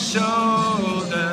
shoulder.